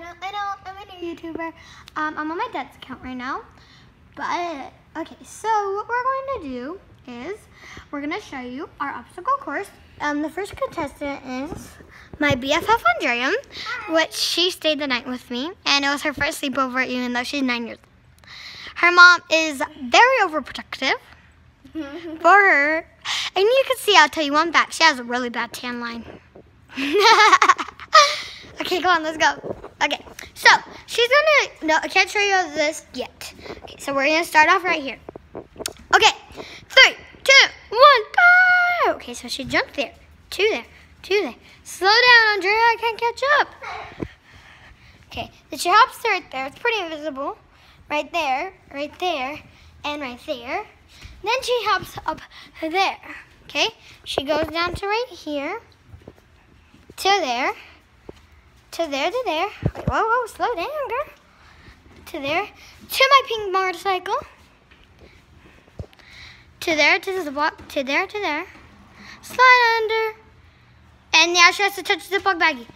I know, I know, I'm a new YouTuber. Um, I'm on my dad's account right now. But, okay, so what we're going to do is we're going to show you our obstacle course. Um, the first contestant is my BFF Andrea, which she stayed the night with me, and it was her first sleepover even though she's nine years old. Her mom is very overprotective for her. And you can see, I'll tell you one fact, she has a really bad tan line. okay, come on, let's go. Okay, so she's gonna, no, I can't show you this yet. Okay, so we're gonna start off right here. Okay, three, two, one, go! Okay, so she jumped there, two there, two there. Slow down, Andrea, I can't catch up. Okay, then she hops right there, it's pretty invisible. Right there, right there, and right there. Then she hops up there, okay? She goes down to right here, to there, to there, to there. Wait, whoa, whoa, slow down, girl. To there, to my pink motorcycle. To there, to the block, to there, to there. Slide under. And now she has to touch the bug baggie.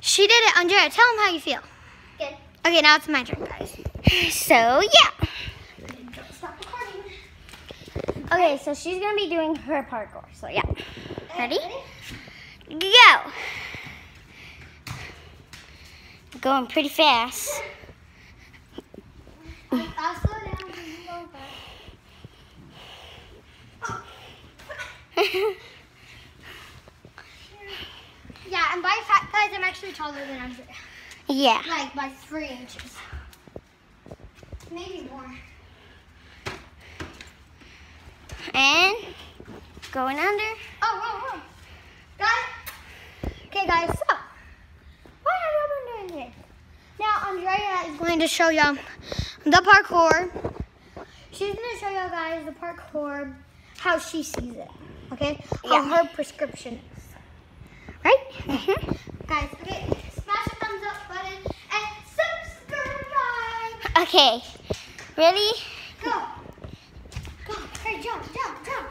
She did it, Andrea. Tell them how you feel. Good. Okay, now it's my turn, guys. So, yeah. Okay, so she's gonna be doing her parkour. So yeah. Ready? Go. Going pretty fast. I'll slow down because you go fast. Yeah, and by fact, guys, I'm actually taller than Andrea. yeah. Like by three inches. Maybe more. And going under. Oh, whoa, whoa. It? Okay, guys, so. What have you been doing here? Now, Andrea is going to show you the parkour. She's going to show you guys the parkour, how she sees it. Okay? How Yeah. her prescription is. Right? Mhm. Guys, okay, smash the thumbs up button and subscribe. Okay. Ready? Go. Go. Hey, jump, jump, jump.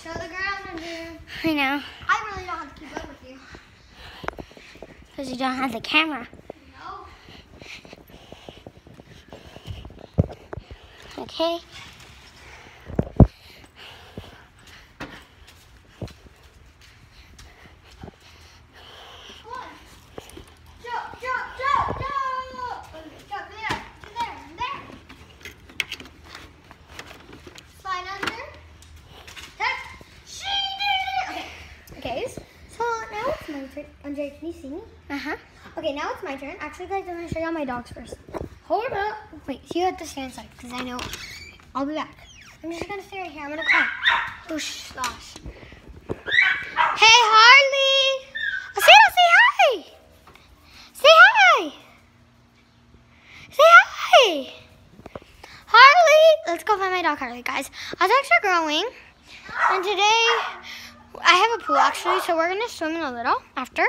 Show the ground, Andrea. I know. I really don't have to keep up with you. Because you don't have the camera. No. Okay. Come on. Jump, jump, jump, jump. Jump there, to there, and there. Slide under. Touch. She did it. Okay. Okay. So now it's my turn. Andre, can you see me? Uh huh. Okay, now it's my turn. Actually, guys, I'm gonna show you all my dogs first. Hold up. Wait, you have to stand aside because I know. I'll be back. I'm just gonna stay right here. I'm gonna call. Oh, gosh. Hey, Harley. Oh, Osito, say hi. Say hi. Say hi. Harley. Let's go find my dog, Harley, guys. I was actually growing, and today I have a pool actually, so we're gonna swim in a little after.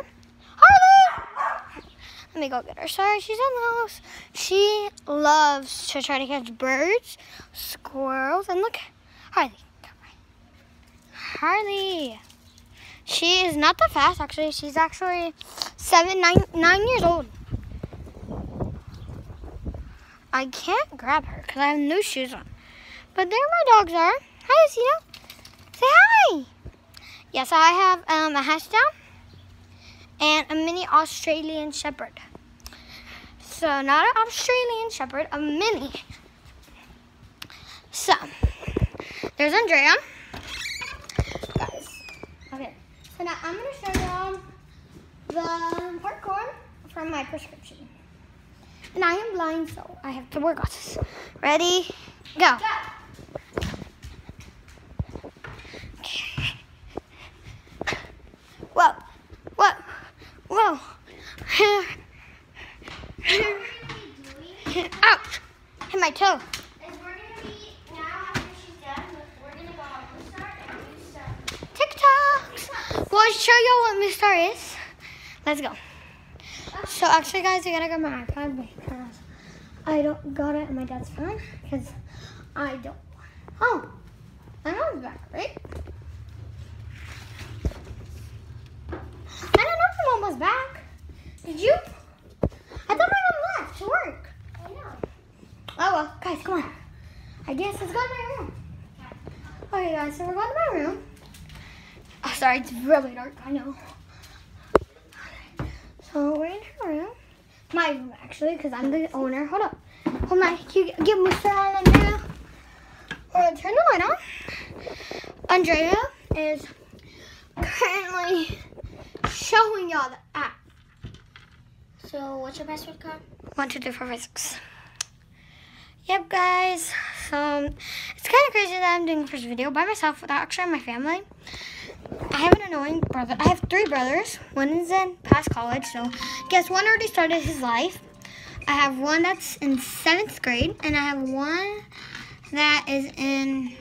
Let me go get her. Sorry, she's in the house. She loves to try to catch birds, squirrels, and look, Harley. Harley. She is not that fast, actually. She's actually seven, nine, nine years old. I can't grab her because I have no shoes on. But there my dogs are. Hi, Osito. Say hi. Yes, I have um, a dachshund and a mini Australian Shepherd. So not an Australian Shepherd, a mini. So there's Andrea. Guys. Okay. So now I'm gonna show y'all the parkour from my prescription. And I am blind, so I have to wear glasses. Ready? Go. Whoa. Whoa. Whoa. Ouch. Hit my toe. TikToks. Well, I'll show y'all what Star is. Let's go. So actually, guys, I gotta get my iPad because I don't got it in my dad's phone because I don't. Oh, my mom's back, right? I don't know if my mom was back. Did you? guys, let's go to my room. Okay, guys, so we're going to my room. Oh, sorry, it's really dark. I know. So we're in her room. My room, actually, because I'm the owner. Hold up. Hold on. You get Mr. on Andrea. We're to turn the light on. Andrea is currently showing y'all the app. So what's your password card? One, two, three, four, five, six. Yep, guys. So it's kind of crazy that I'm doing the first video by myself without actually my family. I have an annoying brother. I have three brothers. One is in past college, so guess one already started his life. I have one that's in seventh grade, and I have one that is in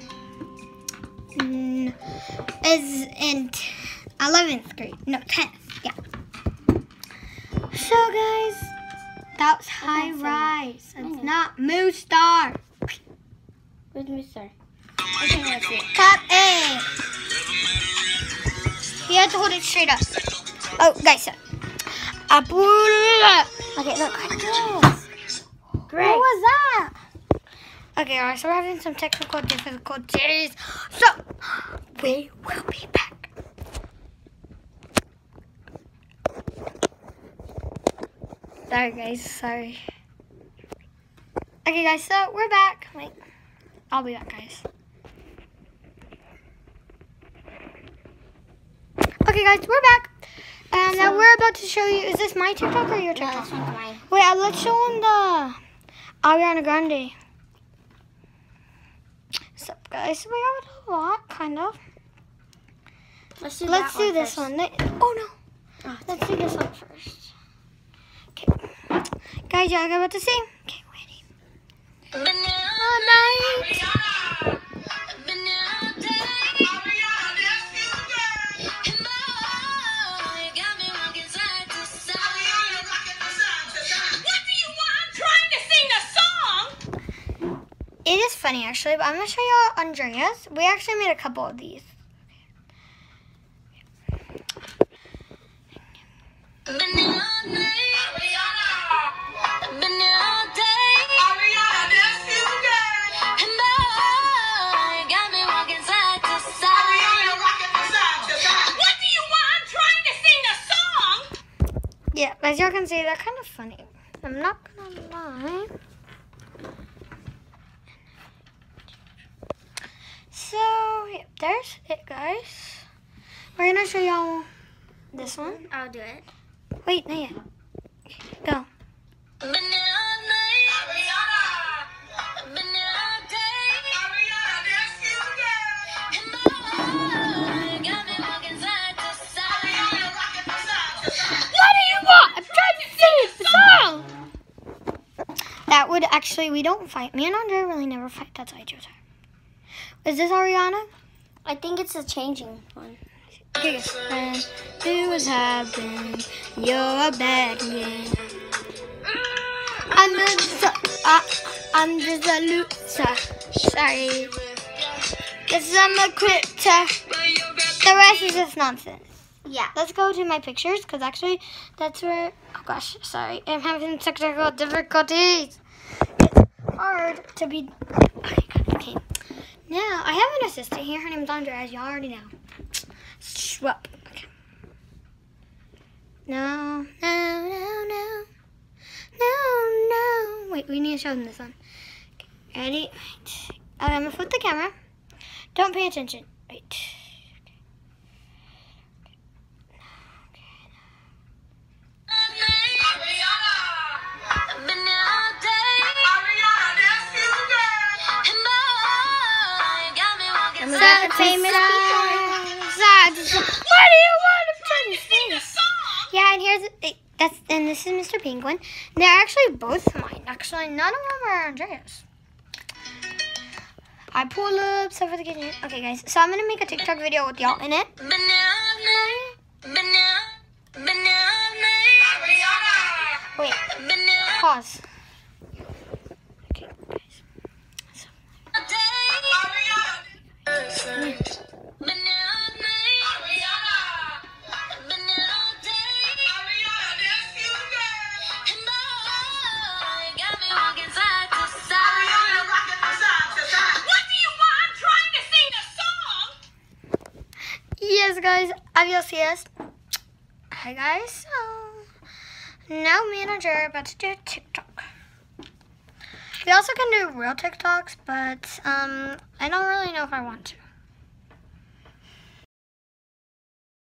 mm, is in eleventh grade. No, tenth. Yeah. So, guys, that's high Okay, rise. I It's not Moose Star. Where's Mr.? Okay, let's see. Top A. Have to hold it straight up. Oh, guys, so. Apple. Okay, look. Great. What was that? Okay, alright, so we're having some technical difficulties. So, we will be back. Sorry, guys, sorry. Okay, guys, so we're back. Wait, I'll be back, guys. Guys, we're back. And now So- we're about to show you. Is this my TikTok or your No, TikTok? one's mine. Wait, uh, let's show them the Ariana Grande. What's up, guys, we have a lot, kind of. Let's do Let's do one this first. one. Oh no, Oh, let's do this one first. Okay, guys, y'all got what to say? Okay, ready? Night. Actually, but I'm gonna show y'all Andreas. We actually made a couple of these. Yeah, as y'all can see, they're kind of funny. I'm not gonna lie. So, yeah, there's it, guys. We're gonna show y'all this one. I'll do it. Wait, not yet. Go. What do you want? I'm trying to sing the song. That would actually, we don't fight. Me and Andre really never fight. That's why I chose her. Is this Ariana? I think it's a changing one. Here. And do what happened. You're a bad man. I'm the, uh, I'm just a loser. Sorry. Cause I'm a quitter. The rest is just nonsense. Yeah. Let's go to my pictures because actually that's where. Oh gosh, sorry. I'm having technical difficulties. It's hard to be. Okay. Now I have an assistant here. Her name's Andrea, as y'all already know. Okay. No, no, no, no, no, no. Wait, we need to show them this one. Okay, ready? Wait. I'm gonna flip the camera. Don't pay attention. Wait. Here's that's and this is Mr. Penguin. They're actually both mine. Actually, none of them are Andreas. I pull up stuff for the kitchen. Okay, guys. So I'm gonna make a TikTok video with y'all in it. Wait, pause. Anyways, guys, adios. Hi, guys. So now me and Ajay are about to do TikTok. We also can do real TikToks, but um, I don't really know if I want to.